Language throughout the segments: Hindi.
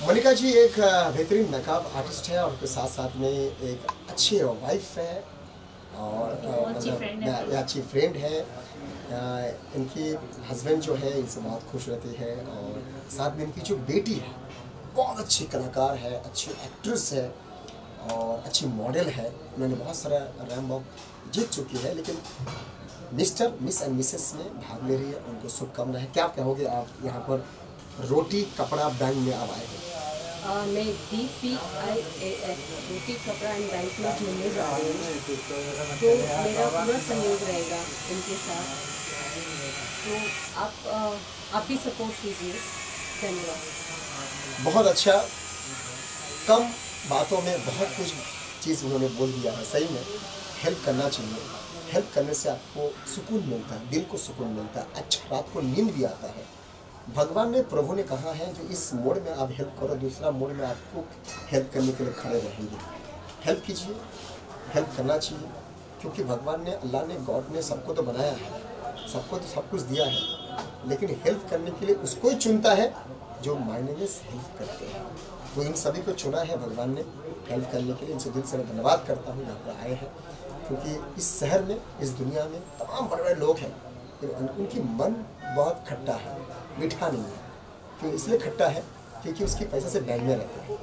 मनिका जी एक बेहतरीन नकाब आर्टिस्ट है और उसके साथ साथ में एक अच्छी वाइफ है और मतलब, अच्छी फ्रेंड है। इनकी हस्बैंड जो है इनसे बहुत खुश रहती है और साथ में इनकी जो बेटी है बहुत अच्छी कलाकार है अच्छी एक्ट्रेस है और अच्छी मॉडल है। उन्होंने बहुत सारा रैम वॉक जीत चुकी है लेकिन मिस्टर मिस एंड मिसेस में भाग ले रही है उनको शुभकामनाएँ। क्या कहोगे आप यहाँ पर रोटी कपड़ा बैंक में आप आए हैं? मैं D P I A F roti kapda and bank में जुड़ने जा रही हूँ। तो मेरा पूरा सहयोग रहेगा उनके साथ। तो आप आप भी सपोर्ट कीजिए। धन्यवाद। बहुत अच्छा। कम बातों में बहुत कुछ चीज़ उन्होंने बोल दिया है, सही में। हेल्प करना चाहिए। हेल्प करने से आपको सुकून मिलता है, दिल को सुकून मिलता है अच्छा रात को नींद भी आता है। भगवान ने, प्रभु ने कहा है, जो इस मोड़ में आप हेल्प करो, दूसरा मोड़ में आपको हेल्प करने के लिए खड़े रहेंगे। हेल्प कीजिए हेल्प करना चाहिए, क्योंकि भगवान ने, अल्लाह ने गॉड ने सबको तो बनाया है, सबको तो सब कुछ दिया है, लेकिन हेल्प करने के लिए उसको ही चुनता है, जो मायने में हेल्प करते हैं। तो इन सभी को चुना है भगवान ने हेल्प करने के लिए। इनसे दिल से मैं धन्यवाद करता हूँ, यहाँ पर आए हैं, क्योंकि इस शहर में, इस दुनिया में तमाम बड़े बड़े लोग हैं। उनकी मन बहुत खट्टा है, मीठा नहीं है। क्यों इसलिए खट्टा है क्योंकि उसकी पैसे से बैंक में रहते हैं,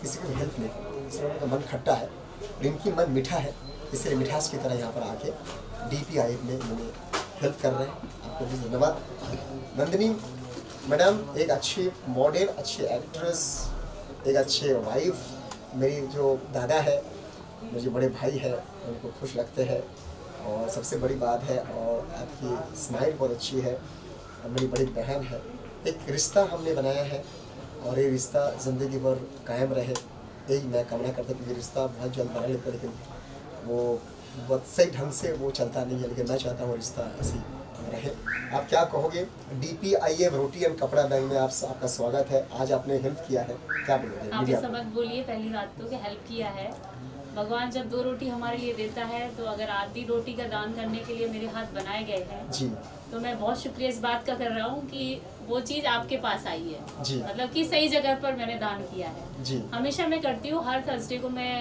किसी को हेल्प नहीं इसलिए उनका मन खट्टा है और इनकी मन मीठा है, इसलिए मिठास की तरह यहाँ पर आके डी पी आई में इन्होंने हेल्प कर रहे हैं। आपको भी धन्यवाद। नंदिनी, मैडम, एक अच्छी मॉडल अच्छी एक्ट्रेस एक अच्छे वाइफ मेरी जो दादा है मुझे बड़े भाई है, उनको खुश रखते हैं। और सबसे बड़ी बात है और आपकी स्माइल बहुत अच्छी है और मेरी बड़ी बहन है। एक रिश्ता हमने बनाया है और ये रिश्ता ज़िंदगी भर कायम रहे। यही मैं कामना करता हूँ कि ये रिश्ता बहुत जल्द बना लेता लेकिन वो बहुत सही ढंग से वो चलता नहीं है लेकिन मैं चाहता हूँ रिश्ता ऐसी रहे। आप क्या कहोगे? D P I F roti and kapda bank में आप आपका स्वागत है। आज आपने हेल्प किया है। क्या बोलोगे? आप बोलिए पहली बात तो कि हेल्प किया है। भगवान जब दो रोटी हमारे लिए देता है तो अगर आधी रोटी का दान करने के लिए मेरे हाथ बनाए गए हैं जी। तो मैं बहुत शुक्रिया इस बात का कर रहा हूँ कि वो चीज़ आपके पास आई है। जी। मतलब कि सही जगह पर मैंने दान किया है। जी। हमेशा मैं करती हूँ हर थर्सडे को मैं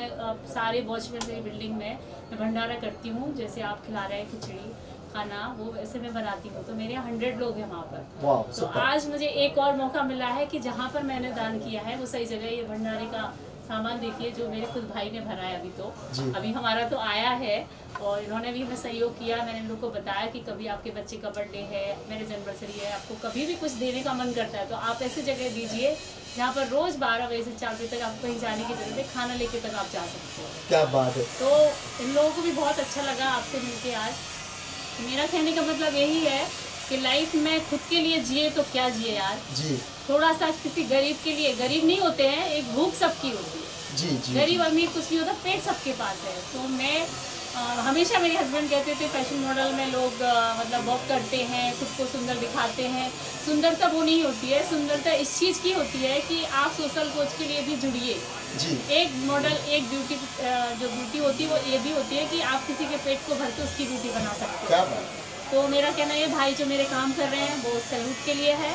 सारे वॉचमैन मेरी बिल्डिंग में मैं भंडारा करती हूँ जैसे आप खिला रहे हैं खिचड़ी खाना वो वैसे मैं बनाती हूँ। तो मेरे यहाँ हंड्रेड लोग हैं वहाँ पर। तो आज मुझे एक और मौका मिला है कि जहाँ पर मैंने दान किया है वो सही जगह ये भंडारे का सामान देखिए जो मेरे खुद भाई ने भरा है अभी तो। अभी हमारा तो आया है और इन्होंने भी हमें सहयोग किया। मैंने इन लोग को बताया कि कभी आपके बच्चे का बर्थडे है मेरे एनिवर्सरी है आपको कभी भी कुछ देने का मन करता है तो आप ऐसी जगह दीजिए जहाँ पर रोज़ बारह बजे से चार बजे तक आपको कहीं जाने की ज़रूरत है खाना लेके तक आप जा सकते हो। क्या बात है। तो इन लोगों को भी बहुत अच्छा लगा आपसे मिलके आज। मेरा कहने का मतलब यही है कि लाइफ में खुद के लिए जिए तो क्या जिए यार? जी। थोड़ा सा किसी गरीब के लिए गरीब नहीं होते हैं एक भूख सबकी होती है। जी जी। गरीब अमीर कुछ नहीं होता पेट सबके पास है। तो मैं अ, हमेशा मेरे हस्बैंड कहते थे फ़ैशन मॉडल में लोग अ, मतलब वॉक करते हैं खुद को सुंदर दिखाते हैं। सुंदरता वो नहीं होती है सुंदरता इस चीज़ की होती है कि आप सोशल कोच के लिए भी जुड़िए। एक मॉडल एक ब्यूटी जो ब्यूटी होती है वो ये भी होती है कि आप किसी के पेट को भर के उसकी ब्यूटी बना सकते है। तो मेरा कहना ये भाई जो मेरे काम कर रहे हैं वो सैल्यूट के लिए है।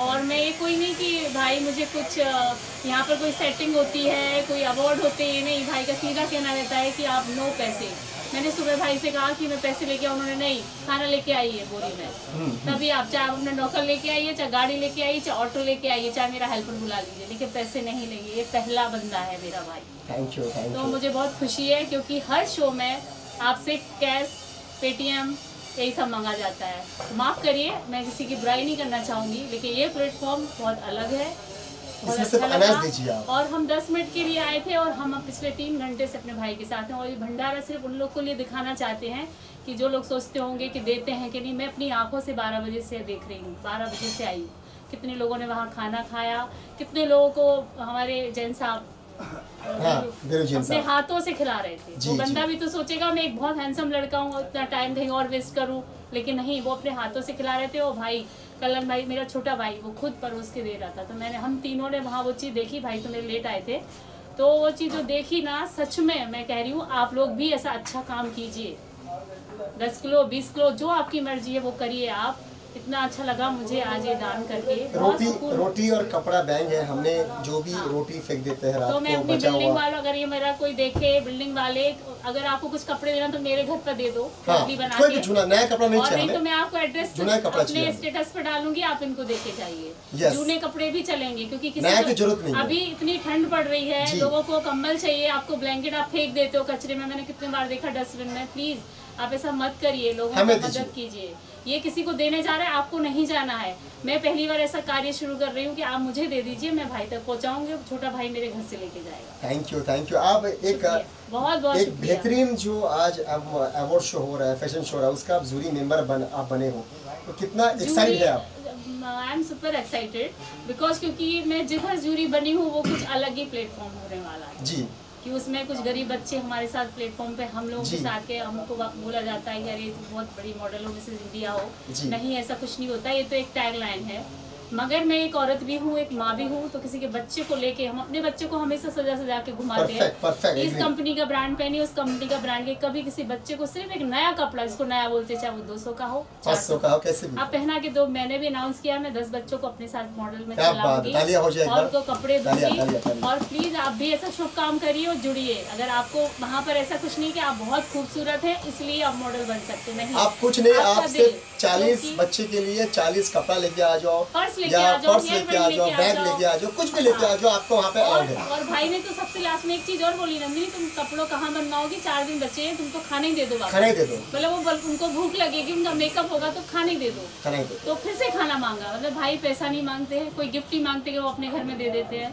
और मैं ये कोई नहीं कि भाई मुझे कुछ यहाँ पर कोई सेटिंग होती है कोई अवार्ड होते हैं। नहीं भाई का सीधा कहना रहता है कि आप नो पैसे। मैंने सुबह भाई से कहा कि मैं पैसे लेके आऊँ उन्होंने नहीं खाना लेके आई है बोरी में। तभी आप चाहे अपना नौकर लेके आइए चाहे गाड़ी लेके आइए चाहे ऑटो लेके आइए चाहे मेरा हेल्पर बुला लीजिए। लेकिन पैसे नहीं लेंगे ये पहला बंदा है मेरा भाई। थैंक यू तो मुझे बहुत खुशी है क्योंकि हर शो में आपसे कैश पेटीएम यही सब मांगा जाता है। तो माफ़ करिए मैं किसी की बुराई नहीं करना चाहूँगी लेकिन ये प्लेटफॉर्म बहुत अलग है अच्छा। और हम 10 मिनट के लिए आए थे और हम अब पिछले तीन घंटे से अपने भाई के साथ हैं और ये भंडारा सिर्फ़ उन लोग को लिए दिखाना चाहते हैं कि जो लोग सोचते होंगे कि देते हैं कि नहीं मैं अपनी आँखों से बारह बजे से देख रही हूँ बारह बजे से आई हूँ। कितने लोगों ने वहाँ खाना खाया कितने लोगों को हमारे जैन साहब हाँ अपने हाथों से खिला रहे थे। वो बंदा भी तो सोचेगा मैं एक बहुत हैंडसम लड़का हूँ इतना टाइम कहीं और वेस्ट करूँ। लेकिन नहीं वो अपने हाथों से खिला रहे थे। वो भाई कलन भाई मेरा छोटा भाई वो खुद परोस के दे रहा था। तो मैंने हम तीनों ने वहाँ वो चीज़ देखी भाई तो मेरे लेट आए थे। तो वो चीज़ जो देखी ना सच में मैं कह रही हूँ आप लोग भी ऐसा अच्छा काम कीजिए। दस किलो बीस किलो जो आपकी मर्ज़ी है वो करिए आप। इतना अच्छा लगा मुझे आज ये दान करके। रोटी रोटी और कपड़ा बैग है हमने जो भी रोटी फेंक देते हैं रात तो मैं अपनी बिल्डिंग वालों अगर ये मेरा कोई देखे बिल्डिंग वाले अगर आपको कुछ कपड़े देना तो मेरे घर पर दे दो हाँ कोई भी चुना नया कपड़ा नहीं चाहिए तो मैं आपको एड्रेस अपने स्टेटस पर डालूँगी आप इनको देके जाइए। जूने कपड़े भी चलेंगे क्योंकि किसी की ज़रूरत नहीं अभी इतनी ठंड पड़ रही है। लोगों को कम्बल चाहिए आपको ब्लैंकेट आप फेंक देते हो कचरे में मैंने कितने बार देखा डस्टबिन में। प्लीज़ आप ऐसा मत करिए लोगों को मदद कीजिए। ये किसी को देने जा रहा है आपको नहीं जाना है। मैं पहली बार ऐसा कार्य शुरू कर रही हूँ कि आप मुझे दे दीजिए मैं भाई तक पहुँचाऊँगी छोटा भाई मेरे घर से लेके जाएगा। थैंक यू थैंक यू आप एक बहुत बहुत एक बेहतरीन जो आज अवार्ड शो हो रहा है फ़ैशन शो हो रहा है उसका आप जूरी मेंबर बन आप बने हो। तो कितना एक्साइटेड है आप? I am super excited because क्योंकि मैं जिधर जूरी बनी हूँ वो कुछ अलग ही प्लेटफॉर्म होने वाला है। जी। कि उसमें कुछ गरीब बच्चे हमारे साथ प्लेटफॉर्म पे हम लोगों के। साथ के हमको बोला जाता है कि अरे तो बहुत बड़ी मॉडल हो मिसेज इंडिया हो। नहीं ऐसा कुछ नहीं होता ये तो एक टैग लाइन है। मगर मैं एक औरत भी हूँ एक माँ भी हूँ तो किसी के बच्चे को लेके हम अपने बच्चे को हमेशा सजा सजा के घुमाते हैं। इस कंपनी का ब्रांड पहनी उस कंपनी का ब्रांड के कभी किसी बच्चे को सिर्फ़ एक नया कपड़ा जिसको नया बोलते हैं, चाहे वो 200 का हो पाँच सौ का हो कैसे भी। आप पहना के दो मैंने भी अनाउंस किया मैं दस बच्चों को अपने साथ मॉडल में चलाऊँगी और। उनको कपड़े दूँगी। और प्लीज़ आप भी ऐसा शुभ काम करिए और जुड़िए। अगर आपको वहाँ पर ऐसा कुछ नहीं कि आप बहुत खूबसूरत है इसलिए आप मॉडल बन सकते नहीं। आप कुछ नहीं आप सिर्फ़ चालीस बच्चे के लिए चालीस कपड़ा लेके आ जाओ। या पर्स लेके आ जाओ बैग लेके आ जाओ कुछ भी लेके आ जाओ आपको वहाँ पे और, अलाउड है। और भाई ने तो सबसे लास्ट में एक चीज़ और बोली नंदिनी तुम कपड़ों कहाँ बनवाओगे? चार दिन बचे हैं तुमको खाने ही दे दो। खाना दे दो। मतलब वो उनको भूख लगेगी उनका मेकअप होगा तो खाने दे दो। खाना दे तो फिर से खाना मांगा। मतलब भाई पैसा नहीं मांगते हैं कोई गिफ्ट ही मांगते वो अपने घर में दे देते हैं।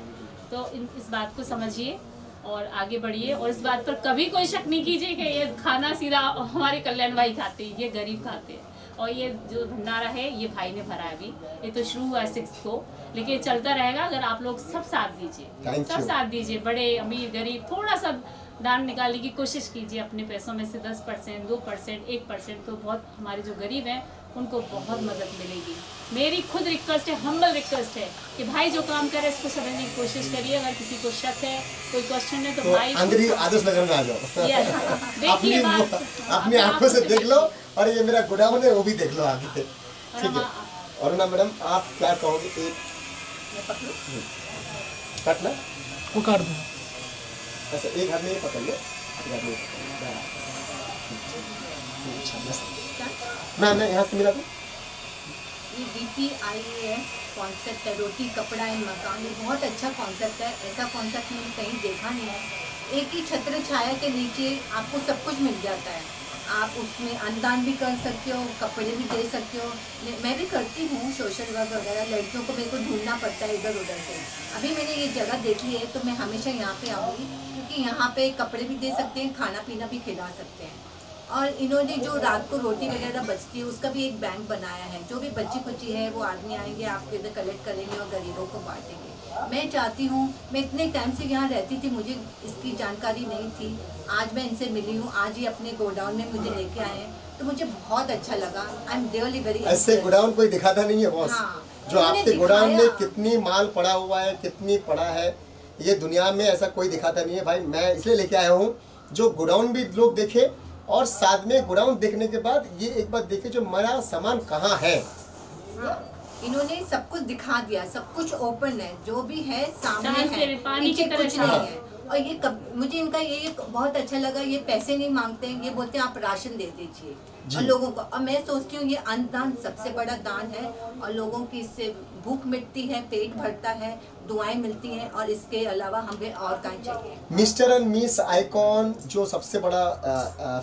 तो इस बात को समझिए और आगे बढ़िए। और इस बात पर कभी कोई शक नहीं कीजिए कि ये खाना सीधा हमारे कल्याण भाई खाते हैं ये गरीब खाते हैं। और ये जो भंडारा है ये भाई ने भरा है अभी। ये तो शुरू हुआ सिक्स को लेकिन चलता रहेगा अगर आप लोग सब साथ दीजिए। सब साथ दीजिए बड़े अमीर गरीब थोड़ा सा दान निकालने की कोशिश कीजिए अपने पैसों में से दस परसेंट दो परसेंट एक परसेंट तो बहुत हमारे जो गरीब हैं उनको बहुत मदद मिलेगी। मेरी खुद रिक्वेस्ट है हम्बल रिक्वेस्ट है कि भाई जो काम करे इसको समझने की कोशिश करिए। अगर किसी को शक है कोई क्वेश्चन है तो, तो भाई अंदर आदर्श नगर में आ जाओ। Yes. देखिए अपनी आँखों से देख लो और ये मेरा गोडाउन है वो भी देख लो आगे। ठीक है। और ना मैडम आप क्या कहोगे? एक कटना? वो काट दो। ऐसा एक हाथ में ये पकड़ लो। एक हाथ में मैं मैं यहाँ से मिला ये डी कॉन्सेप्ट है, रोटी, कपड़ा एंड मकान, ये बहुत अच्छा कॉन्सेप्ट है। ऐसा कॉन्सेप्ट मैंने कहीं देखा नहीं है। एक ही छत्र छाया के नीचे आपको सब कुछ मिल जाता है। आप उसमें अनुदान भी कर सकते हो, कपड़े भी दे सकते हो। मैं भी करती हूँ सोशल वर्क वगैरह, लड़कियों को मेरे को ढूंढना पड़ता है इधर उधर से। अभी मैंने ये जगह देखी है तो मैं हमेशा यहाँ पे आऊँगी, क्योंकि यहाँ पे कपड़े भी दे सकते हैं खाना पीना भी खिला सकते हैं। और इन्होंने जो रात को रोटी वगैरह बचती है उसका भी एक बैंक बनाया है। जो भी बच्ची कुची है वो आदमी आएँगे आपके इधर कलेक्ट करेंगे और गरीबों को बांटेंगे। मैं चाहती हूँ मैं इतने टाइम से यहाँ रहती थी मुझे इसकी जानकारी नहीं थी। आज मैं इनसे मिली हूँ आज ही अपने गोडाउन में मुझे लेके आए हैं। तो मुझे बहुत अच्छा लगा। आई एम रियली वेरी ऐसे गोडाउन कोई दिखाता नहीं है बॉस हाँ, जो आपके गोडाउन में कितनी माल पड़ा हुआ है कितनी पड़ा है ये दुनिया में ऐसा कोई दिखाता नहीं है। भाई मैं इसलिए लेके आया हूँ जो गोडाउन भी लोग देखे और साथ में ग्राउंड देखने के बाद ये एक बार देखे जो मरा सामान कहाँ है? हाँ, इन्होंने सब कुछ दिखा दिया सब कुछ ओपन है जो भी है सामने है पानी पीछे कुछ नहीं है। और ये कब मुझे इनका ये बहुत अच्छा लगा ये पैसे नहीं मांगते हैं ये बोलते हैं आप राशन दे दीजिए। और लोगों को और मैं सोचती हूँ ये अन्नदान सबसे बड़ा दान है और लोगों की इससे भूख मिटती है पेट भरता है दुआएँ मिलती हैं और इसके अलावा हमें और कहीं चाहिए। मिस्टर एंड मिस आइकॉन जो सबसे बड़ा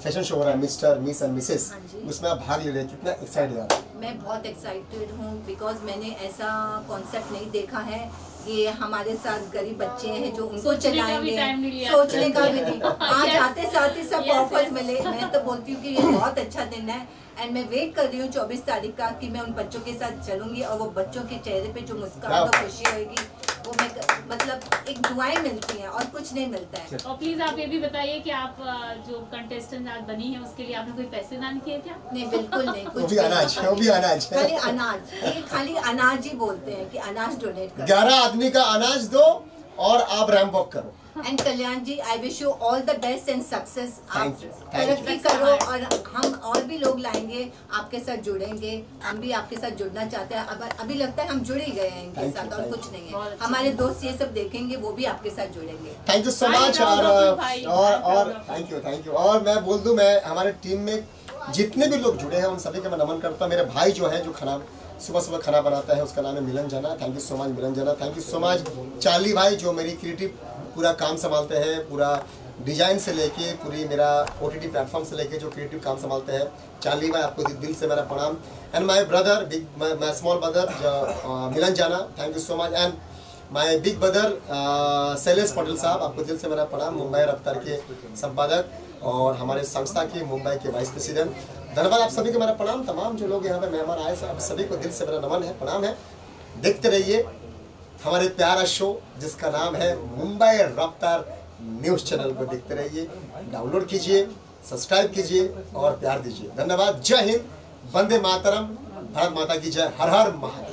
फ़ैशन शो हो रहा है मिस्टर मिस एंड मिसेस हाँ उसमें आप भाग ले रहे हैं कितना एक्साइटेड मैं बहुत एक्साइटेड हूँ बिकॉज़ मैंने ऐसा कॉन्सेप्ट नहीं देखा है ये हमारे साथ गरीब बच्चे हैं जो उनको चलाएँगे। सोचने का भी नहीं आज आते साथ ही सब ऑफ़र मिले मैं तो बोलती हूँ कि ये बहुत अच्छा दिन है एंड मैं वेट कर रही हूँ चौबीस तारीख का कि मैं उन बच्चों के साथ चलूँगी और वो बच्चों के चेहरे पे जो मुस्कान। और खुशी होगी वो मैं मतलब एक दुआएँ मिलती हैं और कुछ नहीं मिलता है। और प्लीज़ आप ये भी बताइए कि आप जो कंटेस्टेंट आज बनी है उसके लिए आपने कोई पैसे दान किए क्या? नहीं बिल्कुल नहीं कुछ भी अनाज, खाली- वो भी अनाज। खाली अनाज ये खाली अनाज ही बोलते हैं कि अनाज डोनेट करो। ग्यारह आदमी का अनाज दो और आप रैम वॉक करो। And Kalyan ji I wish you all the best and success आप. तरक्की करो और हम और भी लोग लाएँगे आपके साथ जुड़ेंगे हम भी आपके साथ जुड़ना चाहते हैं। अब अभी लगता है हम जुड़ ही गए हैं इनके साथ और कुछ नहीं है। हमारे दोस्त ये सब देखेंगे वो भी आपके साथ जुड़ेंगे। थैंक यू सो मच और थैंक यू थैंक यू और मैं बोल दूँ मैं हमारे टीम में जितने भी लोग जुड़े हैं उन सभी का मैं नमन करता हूँ। मेरे भाई जो है जो खाना सुबह सुबह खाना बनाता है उसका नाम है Milan Jana. Thank you so much Milan Jana. Thank you so much Charlie भाई जो मेरी क्रिएटिव पूरा काम संभालते हैं, पूरा डिज़ाइन से लेके पूरी मेरा ओ टी प्लेटफॉर्म से लेके जो क्रिएटिव काम संभालते हैं। चार्ली भाई आपको दिल- दिल से मेरा प्रणाम। And my brother big my small brother Milan Jana thank you so much and my big brother Shailesh Patel साहब, आपको दिल से मेरा प्रणाम, मुंबई रफ्तार के संपादक और हमारे संस्था के मुंबई के वाइस प्रेसिडेंट धन्यवाद आप सभी को मेरा प्रणाम। तमाम जो लोग यहाँ पे मेहमान आए सब, सभी को दिल से मेरा नमन है, प्रणाम है। देखते रहिए। हमारे प्यारा शो, जिसका नाम है मुंबई रफ्तार न्यूज़ चैनल को देखते रहिए, डाउनलोड कीजिए, सब्सक्राइब कीजिए और प्यार दीजिए। धन्यवाद। जय हिंद। वंदे मातरम। भारत माता की जय। हर हर महादेव।